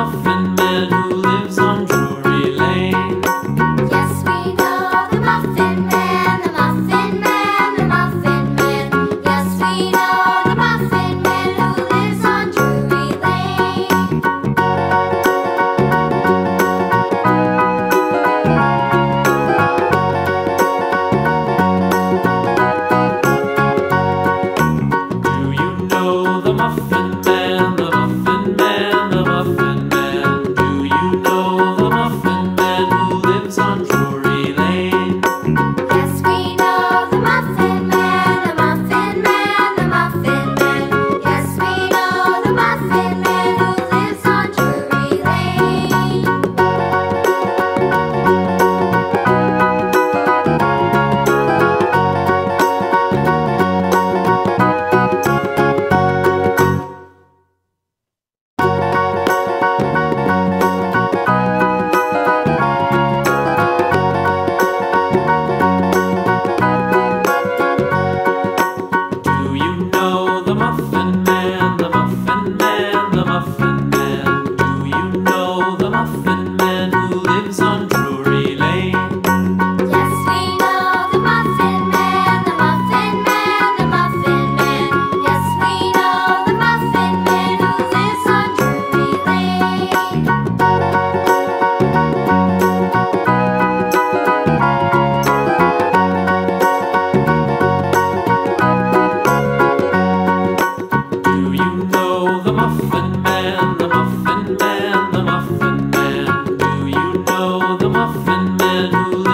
often Hallelujah.